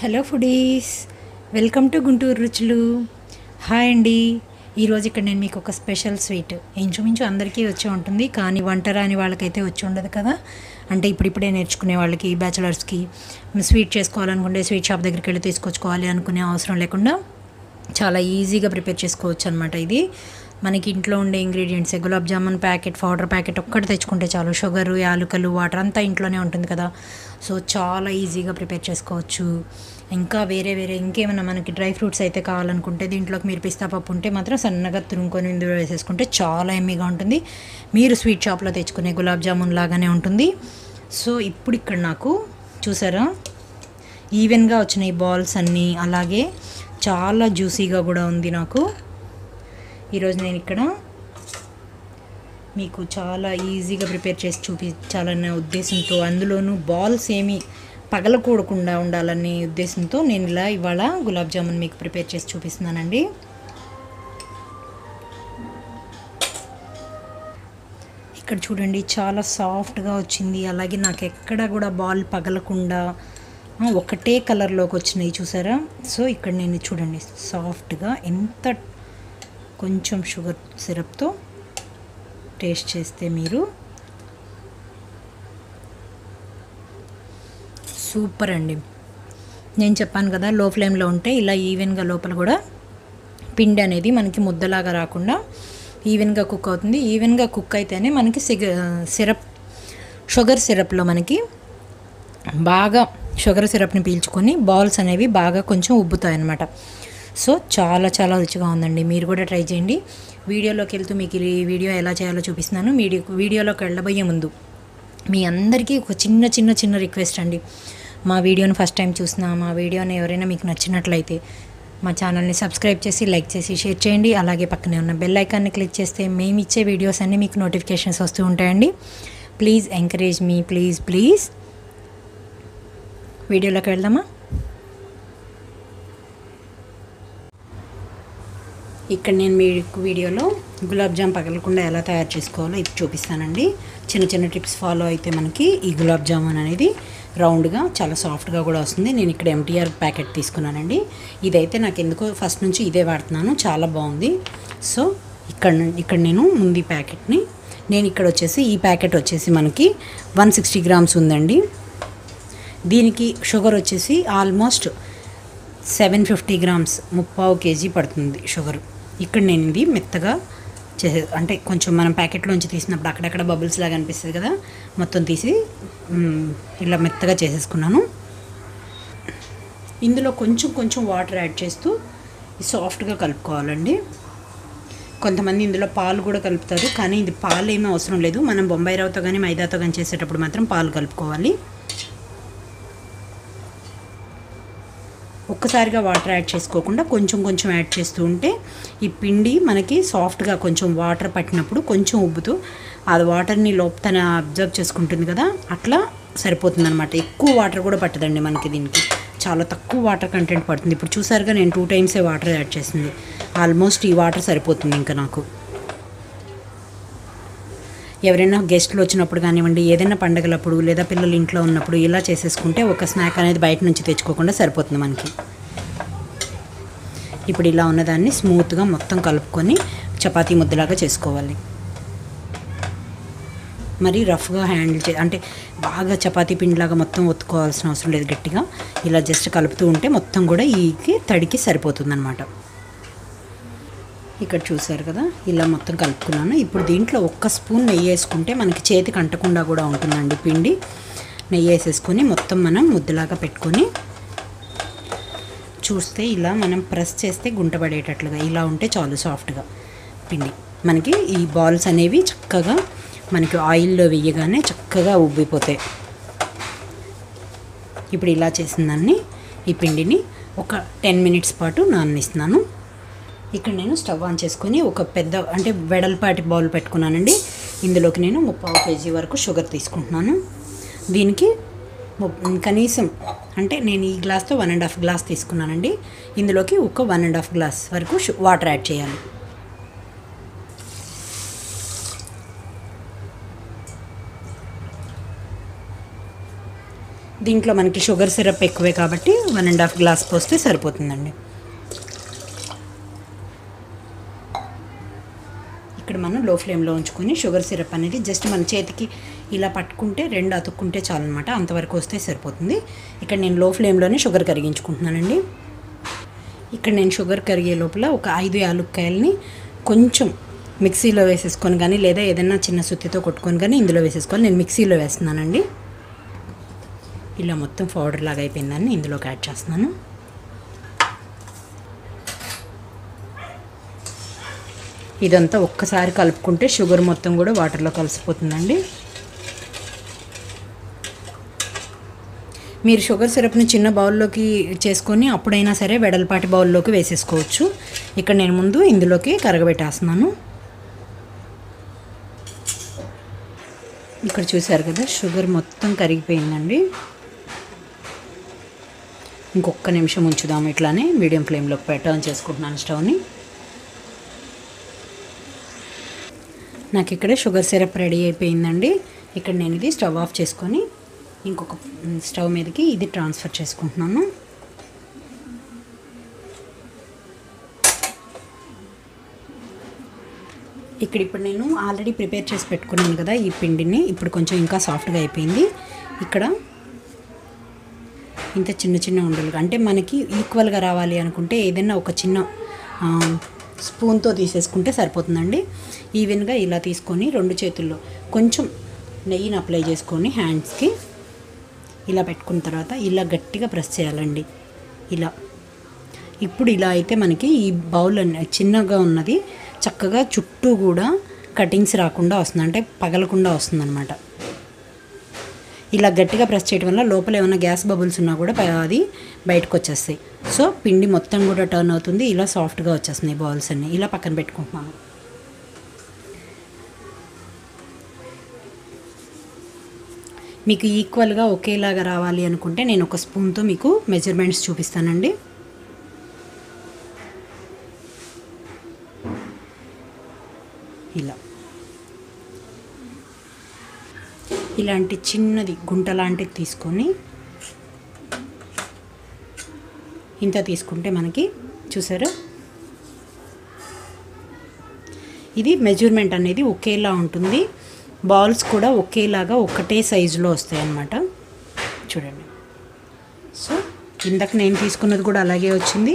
Hello foodies. Welcome to Guntur రుచులు. Hi అండి. ఈరోజు ఇక్కడ నేను మీకు ఒక స్పెషల్ స్వీట్. ఇంచుమించు అందరికీ వచ్చి ఉంటుంది కానీ వంట రాని వాళ్ళకైతే వచ్చి ఉండదు కదా. అంటే ఇప్పుడిప్పుడే నేర్చుకునే వాళ్ళకి బ్యాచిలర్స్కి స్వీట్ చేసుకోవాలనుకుంటే స్వీట్ షాప్ దగ్గరికి వెళ్ళి తీసుకొచ్చుకోవాలి అనుకునే అవసరం లేకుండా చాలా ఈజీగా ప్రిపేర్ చేసుకోవచ్చు అనమాట ఇది. మనకి ఇంట్లో ఉండే ingredients gulab jamun packet powder packet ఒక్కటి తెచ్చుకుంటే చాలు. షుగరు యాలకులు వాటర్ అంతా ఇంట్లోనే ఉంటుంది కదా. సో చాలా ఈజీగా ప్రిపేర్ చేసుకోవచ్చు. ఇంకా వేరే వేరే ఇంకేమైనా మనకి డ్రై ఫ్రూట్స్ అయితే కావాలనుకుంటే దీంట్లోకి మీరు పిస్తా పప్పు ఉంటే మాత్రం సన్నగా తురుముకొని ఇందులో వేసేసుకుంటే చాలా ఎమ్మీగా ఉంటుంది. మీరు స్వీట్ షాప్లో తెచ్చుకునే గులాబ్ జామున్ లాగానే ఉంటుంది. సో ఇప్పుడు ఇక్కడ నాకు చూసారా? ఈవెన్గా వచ్చినాయి బాల్స్ అన్నీ అలాగే చాలా జ్యూసీగా కూడా ఉంది నాకు. ఈరోజు నేను ఇక్కడ మీకు చాలా ఈజీగా ప్రిపేర్ చేసి చూపించాలనే ఉద్దేశంతో అందులోనూ బాల్స్ ఏమి పగలకూడకుండా ఉండాలనే ఉద్దేశంతో నేను ఇలా ఇవాళ గులాబ్ జామున్ మీకు ప్రిపేర్ చేసి చూపిస్తున్నానండి. ఇక్కడ చూడండి చాలా సాఫ్ట్గా వచ్చింది. అలాగే నాకు ఎక్కడ కూడా బాల్ పగలకుండా ఒకటే కలర్లోకి వచ్చినాయి చూసారా? సో ఇక్కడ నేను చూడండి సాఫ్ట్గా ఎంత కొంచెం షుగర్ సిరప్తో టేస్ట్ చేస్తే మీరు సూపర్ అండి. నేను చెప్పాను కదా లో ఫ్లేమ్లో ఉంటే ఇలా ఈవెన్గా లోపల కూడా పిండి అనేది మనకి ముద్దలాగా రాకుండా ఈవెన్గా కుక్ అవుతుంది. ఈవెన్గా కుక్ అయితేనే మనకి సిగ సిరప్ షుగర్ సిరప్లో మనకి బాగా షుగర్ సిరప్ని పీల్చుకొని బాల్స్ అనేవి బాగా కొంచెం ఉబ్బుతాయి అన్నమాట సో చాలా చాలా రుచిగా ఉందండి. మీరు కూడా ట్రై చేయండి. వీడియోలోకి వెళ్తూ మీకు ఈ వీడియో ఎలా చేయాలో చూపిస్తున్నాను. వీడియో వీడియోలోకి వెళ్ళబోయే ముందు మీ అందరికీ ఒక చిన్న చిన్న చిన్న రిక్వెస్ట్ అండి. మా వీడియోని ఫస్ట్ టైం చూసినా మా వీడియోని ఎవరైనా మీకు నచ్చినట్లయితే మా ఛానల్ని సబ్స్క్రైబ్ చేసి లైక్ చేసి షేర్ చేయండి. అలాగే పక్కనే ఉన్న బెల్ ఐకాన్ని క్లిక్ చేస్తే మేము ఇచ్చే వీడియోస్ అన్నీ మీకు నోటిఫికేషన్స్ వస్తూ ఉంటాయండి. Please encourage me please please. వీడియోలోకి వెళ్దామా? ఇక్కడ నేను మీకు వీడియోలో గులాబ్ జామ్ పగలకుండా ఎలా తయారు చేసుకోవాలో ఇది చూపిస్తానండి. చిన్న చిన్న టిప్స్ ఫాలో అయితే మనకి ఈ గులాబ్ జామున్ అనేది రౌండ్గా చాలా సాఫ్ట్గా కూడా వస్తుంది. నేను ఇక్కడ ఎంటీఆర్ ప్యాకెట్ తీసుకున్నానండి. ఇదైతే నాకు ఎందుకో ఫస్ట్ నుంచి ఇదే వాడుతున్నాను. చాలా బాగుంది. సో ఇక్కడ ఇక్కడ నేను ముందు ప్యాకెట్ని నేను ఇక్కడ వచ్చేసి ఈ ప్యాకెట్ వచ్చేసి మనకి వన్ సిక్స్టీ గ్రామ్స్ ఉందండి. దీనికి షుగర్ వచ్చేసి ఆల్మోస్ట్ సెవెన్ ఫిఫ్టీ గ్రామ్స్ ముప్పావు కేజీ పడుతుంది షుగర్. ఇక్కడ నేను ఇది మెత్తగా చేసే అంటే కొంచెం మనం ప్యాకెట్లోంచి తీసినప్పుడు అక్కడక్కడ బబుల్స్ లాగా అనిపిస్తుంది కదా మొత్తం తీసి ఇలా మెత్తగా చేసేసుకున్నాను. ఇందులో కొంచెం కొంచెం వాటర్ యాడ్ చేస్తూ సాఫ్ట్గా కలుపుకోవాలండి. కొంతమంది ఇందులో పాలు కూడా కలుపుతారు కానీ ఇది పాలు ఏమీ అవసరం లేదు. మనం బొంబాయి రవ్వతో కానీ మైదాతో కానీ చేసేటప్పుడు మాత్రం పాలు కలుపుకోవాలి. ఒక్కసారిగా వాటర్ యాడ్ చేసుకోకుండా కొంచెం కొంచెం యాడ్ చేస్తూ ఉంటే ఈ పిండి మనకి సాఫ్ట్గా కొంచెం వాటర్ పట్టినప్పుడు కొంచెం ఉబ్బుతూ అది వాటర్ని లోప తన అబ్జర్వ్ చేసుకుంటుంది కదా అట్లా సరిపోతుందనమాట ఎక్కువ వాటర్ కూడా పట్టదండి మనకి దీనికి. చాలా తక్కువ వాటర్ కంటెంట్ పడుతుంది. ఇప్పుడు చూసారుగా నేను టూ టైమ్సే వాటర్ యాడ్ చేసింది. ఆల్మోస్ట్ ఈ వాటర్ సరిపోతుంది ఇంకా నాకు. ఎవరైనా గెస్ట్లు వచ్చినప్పుడు కానివ్వండి ఏదైనా పండగలప్పుడు లేదా పిల్లలు ఇంట్లో ఉన్నప్పుడు ఇలా చేసేసుకుంటే ఒక స్నాక్ అనేది బయట నుంచి తెచ్చుకోకుండా సరిపోతుంది మనకి. ఇప్పుడు ఇలా ఉన్నదాన్ని స్మూత్గా మొత్తం కలుపుకొని చపాతీ ముద్దలాగా చేసుకోవాలి. మరి రఫ్గా హ్యాండిల్ చే అంటే బాగా చపాతీ పిండిలాగా మొత్తం ఒత్తుకోవాల్సిన అవసరం లేదు గట్టిగా. ఇలా జస్ట్ కలుపుతూ ఉంటే మొత్తం కూడా ఈకి తడికి సరిపోతుంది ఇక్కడ చూసారు కదా ఇలా మొత్తం కలుపుకున్నాను. ఇప్పుడు దీంట్లో ఒక్క స్పూన్ నెయ్యి వేసుకుంటే మనకి చేతికి అంటకుండా కూడా ఉంటుందండి పిండి. నెయ్యి వేసేసుకొని మొత్తం మనం ముద్దలాగా పెట్టుకొని చూస్తే ఇలా మనం ప్రెస్ చేస్తే గుంట పడేటట్లుగా ఇలా ఉంటే చాలు సాఫ్ట్గా పిండి. మనకి ఈ బాల్స్ అనేవి చక్కగా మనకి ఆయిల్లో వేయగానే చక్కగా ఉబ్బిపోతాయి. ఇప్పుడు ఇలా చేసిన దాన్ని ఈ పిండిని ఒక టెన్ మినిట్స్ పాటు నాననిస్తున్నాను. ఇక్కడ నేను స్టవ్ ఆన్ చేసుకొని ఒక పెద్ద అంటే వెడల్పాటి బౌల్ పెట్టుకున్నానండి. ఇందులోకి నేను ముప్పావు కేజీ వరకు షుగర్ తీసుకుంటున్నాను. దీనికి కనీసం అంటే నేను ఈ గ్లాస్తో వన్ అండ్ హాఫ్ గ్లాస్ తీసుకున్నానండి. ఇందులోకి ఒక వన్ అండ్ హాఫ్ గ్లాస్ వరకు షు- వాటర్ యాడ్ చేయాలి. దీంట్లో మనకి షుగర్ సిరప్ ఎక్కువే కాబట్టి వన్ అండ్ హాఫ్ గ్లాస్ పోస్తే సరిపోతుందండి. ఇక్కడ మనం లో ఫ్లేమ్లో ఉంచుకొని షుగర్ సిరప్ అనేది జస్ట్ మన చేతికి ఇలా పట్టుకుంటే రెండు అతుక్కుంటే చాలన్నమాట. అంతవరకు వస్తే సరిపోతుంది. ఇక్కడ నేను లో ఫ్లేమ్లోనే షుగర్ కరిగించుకుంటున్నానండి. ఇక్కడ నేను షుగర్ కరిగే లోపల ఒక ఐదు యాలుక్కాయలని కొంచెం మిక్సీలో వేసేసుకొని కానీ లేదా ఏదైనా చిన్న సుత్తితో కొట్టుకొని కానీ ఇందులో వేసేసుకొని నేను మిక్సీలో వేస్తున్నానండి. ఇలా మొత్తం పౌడర్ లాగా అయిపోయిందని ఇందులోకి యాడ్ చేస్తున్నాను. ఇదంతా ఒక్కసారి కలుపుకుంటే షుగర్ మొత్తం కూడా వాటర్లో కలిసిపోతుందండి. మీరు షుగర్ సిరప్ని చిన్న బౌల్లోకి చేసుకొని అప్పుడైనా సరే వెడల్పాటి బౌల్లోకి వేసేసుకోవచ్చు. ఇక్కడ నేను ముందు ఇందులోకి కరగబెట్టేస్తున్నాను. ఇక్కడ చూసారు కదా షుగర్ మొత్తం కరిగిపోయిందండి. ఇంకొక నిమిషం ఉంచుదాం ఇట్లానే మీడియం ఫ్లేమ్లోకి టర్న్ చేసుకుంటున్నాను స్టవ్ని. నాకు ఇక్కడ షుగర్ సిరప్ రెడీ అయిపోయిందండి. ఇక్కడ నేను ఇది స్టవ్ ఆఫ్ చేసుకొని ఇంకొక స్టవ్ మీదకి ఇది ట్రాన్స్ఫర్ చేసుకుంటున్నాను. ఇక్కడ ఇప్పుడు నేను ఆల్రెడీ ప్రిపేర్ చేసి పెట్టుకున్నాను కదా ఈ పిండిని. ఇప్పుడు కొంచెం ఇంకా సాఫ్ట్గా అయిపోయింది. ఇక్కడ ఇంత చిన్న చిన్న ఉండలుగా అంటే మనకి ఈక్వల్గా రావాలి అనుకుంటే ఏదైనా ఒక చిన్న స్పూన్తో తీసేసుకుంటే సరిపోతుందండి. ఈవెన్గా ఇలా తీసుకొని రెండు చేతుల్లో కొంచెం నెయ్యిని అప్లై చేసుకొని హ్యాండ్స్కి ఇలా పెట్టుకున్న తర్వాత ఇలా గట్టిగా ప్రెస్ చేయాలండి. ఇలా. ఇప్పుడు ఇలా అయితే మనకి ఈ బౌల్ చిన్నగా ఉన్నది చక్కగా చుట్టూ కూడా కటింగ్స్ రాకుండా వస్తుంది అంటే పగలకుండా వస్తుందన్నమాట. ఇలా గట్టిగా ప్రెస్ చేయడం వల్ల లోపల ఏమైనా గ్యాస్ బబుల్స్ ఉన్నా కూడా అది బయటకు వచ్చేస్తాయి. సో పిండి మొత్తం కూడా టర్న్ అవుతుంది. ఇలా సాఫ్ట్గా వచ్చేస్తున్నాయి బౌల్స్ అన్నీ. ఇలా పక్కన పెట్టుకుంటున్నాను. మీకు ఈక్వల్గా ఒకేలాగా రావాలి అనుకుంటే నేను ఒక స్పూన్తో మీకు మెజర్మెంట్స్ చూపిస్తానండి. ఇలా. ఇలాంటి చిన్నది గుంట లాంటిది తీసుకొని ఇంత తీసుకుంటే మనకి చూసారు? ఇది మెజర్మెంట్ అనేది ఒకేలా ఉంటుంది. బాల్స్ కూడా ఒకేలాగా ఒకటే సైజులో వస్తాయి అన్నమాట చూడండి. సో ఇందాక నేను తీసుకున్నది కూడా అలాగే వచ్చింది.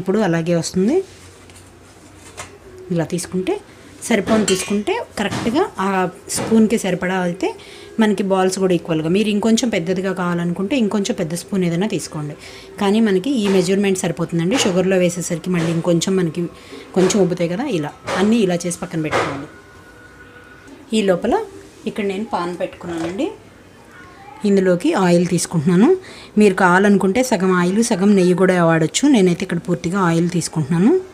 ఇప్పుడు అలాగే వస్తుంది. ఇలా తీసుకుంటే సరిపోని తీసుకుంటే కరెక్ట్గా ఆ స్పూన్కి సరిపడా అయితే మనకి బాల్స్ కూడా ఈక్వల్గా. మీరు ఇంకొంచెం పెద్దదిగా కావాలనుకుంటే ఇంకొంచెం పెద్ద స్పూన్ ఏదైనా తీసుకోండి. కానీ మనకి ఈ మెజర్మెంట్ సరిపోతుందండి. షుగర్లో వేసేసరికి మళ్ళీ ఇంకొంచెం మనకి కొంచెం ఉబ్బుతాయి కదా ఇలా. అన్నీ ఇలా చేసి పక్కన పెట్టుకోవాలి ఈ లోపల ఇక్కడ నేను పాన్ పెట్టుకున్నానండి. ఇందులోకి ఆయిల్ తీసుకుంటున్నాను. మీరు కావాలనుకుంటే సగం ఆయిల్ సగం నెయ్యి కూడా వాడచ్చు. నేనైతే ఇక్కడ పూర్తిగా ఆయిల్ తీసుకుంటున్నాను.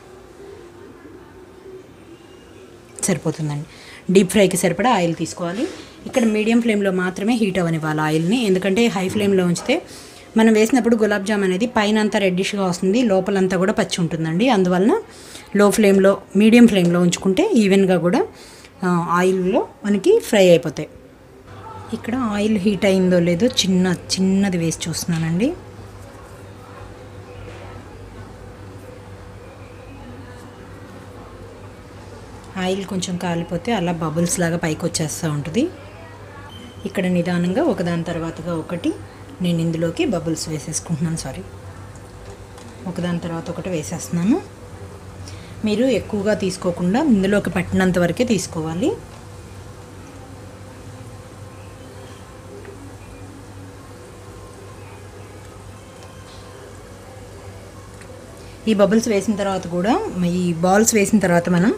సరిపోతుందండి. డీప్ ఫ్రైకి సరిపడా ఆయిల్ తీసుకోవాలి. ఇక్కడ మీడియం ఫ్లేమ్లో మాత్రమే హీట్ అవ్వనివ్వాలి ఆయిల్ని. ఎందుకంటే హై ఫ్లేమ్లో ఉంచితే మనం వేసినప్పుడు గులాబ్ జామ్ అనేది పైన అంతా రెడ్డిష్గా వస్తుంది. లోపలంతా కూడా పచ్చి ఉంటుందండి. అందువలన లో ఫ్లేమ్లో మీడియం ఫ్లేమ్లో ఉంచుకుంటే ఈవెన్గా కూడా ఆయిల్లో మనకి ఫ్రై అయిపోతాయి. ఇక్కడ ఆయిల్ హీట్ అయిందో లేదో చిన్న చిన్నది వేసి చూస్తున్నానండి. ఆయిల్ కొంచెం కాలిపోతే అలా బబుల్స్ లాగా పైకి వచ్చేస్తూ ఉంటుంది. ఇక్కడ నిదానంగా ఒకదాని తర్వాతగా ఒకటి నేను ఇందులోకి బబుల్స్ వేసేసుకుంటున్నాను సారీ. ఒకదాని తర్వాత ఒకటి వేసేస్తున్నాను. మీరు ఎక్కువగా తీసుకోకుండా ఇందులోకి పట్టినంత వరకే తీసుకోవాలి. ఈ బబుల్స్ వేసిన తర్వాత కూడా ఈ బాల్స్ వేసిన తర్వాత మనం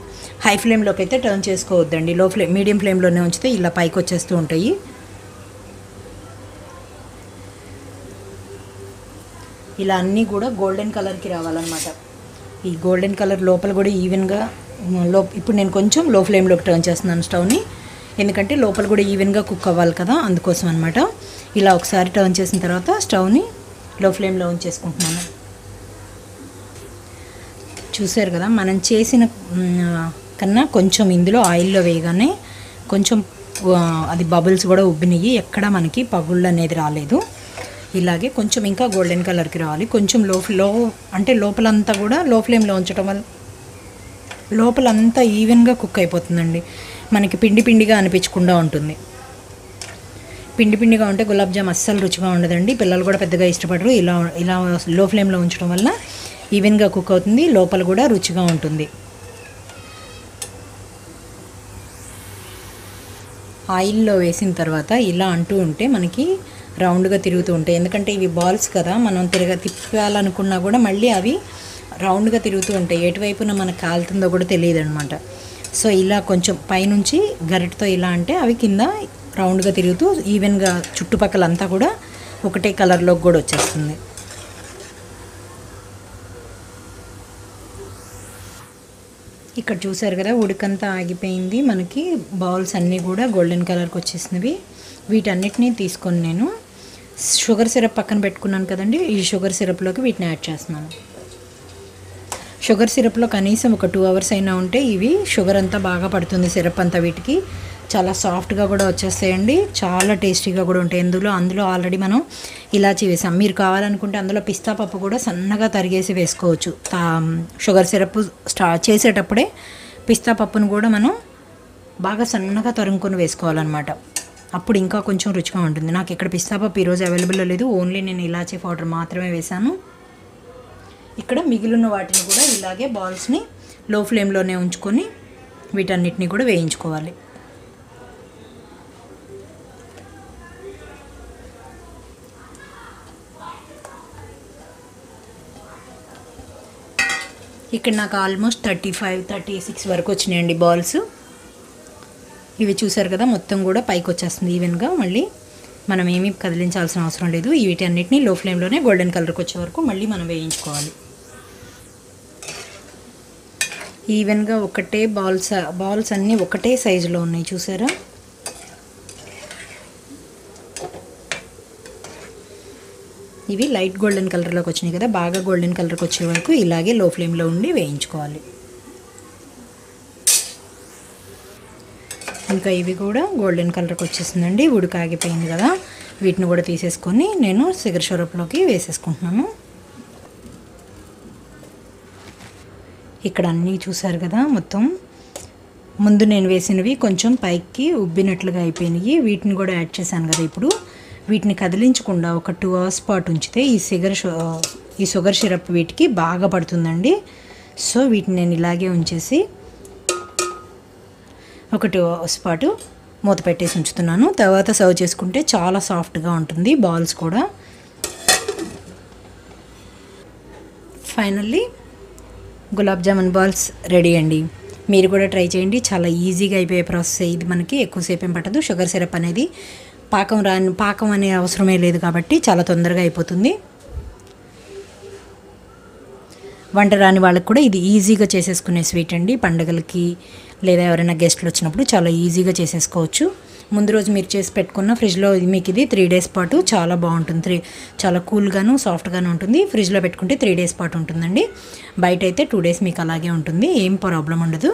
హై ఫ్లేమ్లోకి అయితే టర్న్ చేసుకోవద్దండి. లో ఫ్లేమ్ మీడియం ఫ్లేమ్లోనే ఉంచితే ఇలా పైకి వచ్చేస్తూ ఉంటాయి. ఇలా అన్నీ కూడా గోల్డెన్ కలర్కి రావాలన్నమాట. ఈ గోల్డెన్ కలర్ లోపల కూడా ఈవెన్గా లో ఇప్పుడు నేను కొంచెం లో ఫ్లేమ్లోకి టర్న్ చేస్తున్నాను స్టవ్ని. ఎందుకంటే లోపల కూడా ఈవెన్గా కుక్ అవ్వాలి కదా అందుకోసం అనమాట ఇలా ఒకసారి టర్న్ చేసిన తర్వాత స్టవ్ని లో ఫ్లేమ్లో ఉంచేసుకుంటున్నాను. చూసారు కదా మనం చేసిన కన్నా కొంచెం ఇందులో ఆయిల్లో వేయగానే కొంచెం అది బబుల్స్ కూడా ఉబ్బినాయి ఎక్కడ మనకి పగుళ్ళు అనేది రాలేదు. ఇలాగే కొంచెం ఇంకా గోల్డెన్ కలర్కి రావాలి. కొంచెం లో లో అంటే లోపలంతా కూడా లో ఫ్లేమ్లో ఉంచడం వల్ల లోపలంతా ఈవెన్గా కుక్ అయిపోతుందండి. మనకి పిండి పిండిగా అనిపించకుండా ఉంటుంది. పిండి పిండిగా ఉంటే గులాబ్ జామ్ అస్సలు రుచిగా ఉండదండి. పిల్లలు కూడా పెద్దగా ఇష్టపడరు. ఇలా ఇలా లో ఫ్లేమ్లో ఉంచడం వల్ల ఈవెన్గా కుక్ అవుతుంది లోపల కూడా రుచిగా ఉంటుంది. ఆయిల్లో వేసిన తర్వాత ఇలా అంటూ ఉంటే మనకి రౌండ్గా తిరుగుతూ ఉంటాయి. ఎందుకంటే ఇవి బాల్స్ కదా మనం తిరగ తిప్పాలనుకున్నా కూడా మళ్ళీ అవి రౌండ్గా తిరుగుతూ ఉంటాయి. ఎటువైపున మనకు కాలుతుందో కూడా తెలియదు అనమాట సో ఇలా కొంచెం పైనుంచి గరిటతో ఇలా అంటే అవి కింద రౌండ్గా తిరుగుతూ ఈవెన్గా చుట్టుపక్కల అంతా కూడా ఒకటే కలర్లోకి కూడా వచ్చేస్తుంది. ఇక్కడ చూసారు కదా ఉడికంతా ఆగిపోయింది. మనకి బౌల్స్ అన్నీ కూడా గోల్డెన్ కలర్కి వచ్చేసినవి. వీటన్నిటినీ తీసుకొని నేను షుగర్ సిరప్ పక్కన పెట్టుకున్నాను కదండి. ఈ షుగర్ సిరప్లోకి వీటిని యాడ్ చేస్తున్నాను. షుగర్ సిరప్లో కనీసం ఒక టూ అవర్స్ అయినా ఉంటే ఇవి షుగర్ అంతా బాగా పడుతుంది సిరప్ అంతా వీటికి. చాలా సాఫ్ట్గా కూడా వచ్చేస్తాయండి. చాలా టేస్టీగా కూడా ఉంటాయి. ఇందులో అందులో ఆల్రెడీ మనం ఇలాచీ వేసాం. మీరు కావాలనుకుంటే అందులో పిస్తా పప్పు కూడా సన్నగా తరిగేసి వేసుకోవచ్చు. షుగర్ సిరప్ స్టార్ట్ చేసేటప్పుడే పిస్తా పప్పును కూడా మనం బాగా సన్నగా తరుముకొని వేసుకోవాలన్నమాట. అప్పుడు ఇంకా కొంచెం రుచిగా ఉంటుంది. నాకు ఇక్కడ పిస్తా పప్పు ఈరోజు అవైలబుల్లో లేదు. ఓన్లీ నేను ఇలాచీ పౌడర్ మాత్రమే వేశాను. ఇక్కడ మిగిలిన వాటిని కూడా ఇలాగే బాల్స్ని లో ఫ్లేమ్లోనే ఉంచుకొని వీటన్నిటిని కూడా వేయించుకోవాలి. ఇక్కడ నాకు almost thirty five thirty six వరకు వచ్చినాయండి బాల్స్. ఇవి చూసారు కదా మొత్తం కూడా పైకి వచ్చేస్తుంది ఈవెన్గా మళ్ళీ మనం ఏమీ కదిలించాల్సిన అవసరం లేదు. వీటన్నిటిని లో ఫ్లేమ్లోనే గోల్డెన్ కలర్కి వచ్చే వరకు మళ్ళీ మనం వేయించుకోవాలి. ఈవెన్గా ఒకటే బాల్స్ బాల్స్ అన్నీ ఒకటే సైజులో ఉన్నాయి చూసారా? ఇవి లైట్ గోల్డెన్ కలర్లోకి వచ్చినాయి కదా బాగా గోల్డెన్ కలర్కి వచ్చే వరకు ఇలాగే లో ఫ్లేమ్లో ఉండి వేయించుకోవాలి. ఇంకా ఇవి కూడా గోల్డెన్ కలర్కి వచ్చేసిందండి ఉడక ఆగిపోయింది కదా. వీటిని కూడా తీసేసుకొని నేను సిగర్ షరప్లోకి వేసేసుకుంటున్నాను. ఇక్కడ అన్నీ చూసారు కదా మొత్తం. ముందు నేను వేసినవి కొంచెం పైకి ఉబ్బినట్లుగా అయిపోయినాయి. వీటిని కూడా యాడ్ చేశాను కదా ఇప్పుడు. వీటిని కదిలించకుండా ఒక టూ అవర్స్ పాటు ఉంచితే ఈ షుగర్ ఈ షుగర్ సిరప్ వీటికి బాగా పడుతుందండి. సో వీటిని నేను ఇలాగే ఉంచేసి ఒక టూ అవర్స్ పాటు మూత పెట్టేసి ఉంచుతున్నాను. తర్వాత సర్వ్ చేసుకుంటే చాలా సాఫ్ట్గా ఉంటుంది బాల్స్ కూడా. Finally gulab jamun balls ready అండి. మీరు కూడా ట్రై చేయండి. చాలా ఈజీగా అయిపోయే ప్రాసెస్. ఇది మనకి ఎక్కువసేపు ఏం పట్టదు. షుగర్ సిరప్ అనేది పాకం రాని పాకం అనే అవసరమే లేదు కాబట్టి చాలా తొందరగా అయిపోతుంది. వంట రాని వాళ్ళకి కూడా ఇది ఈజీగా చేసేసుకునే స్వీట్ అండి. పండగలకి లేదా ఎవరైనా గెస్ట్లు వచ్చినప్పుడు చాలా ఈజీగా చేసేసుకోవచ్చు. ముందు రోజు మీరు చేసి పెట్టుకున్న ఫ్రిడ్జ్లో మీకు ఇది త్రీ డేస్ పాటు చాలా బాగుంటుంది. త్రీ చాలా కూల్గాను సాఫ్ట్గాను ఉంటుంది. ఫ్రిడ్జ్లో పెట్టుకుంటే త్రీ డేస్ పాటు ఉంటుందండి. బయట అయితే టూ డేస్ మీకు అలాగే ఉంటుంది. ఏం ప్రాబ్లం ఉండదు.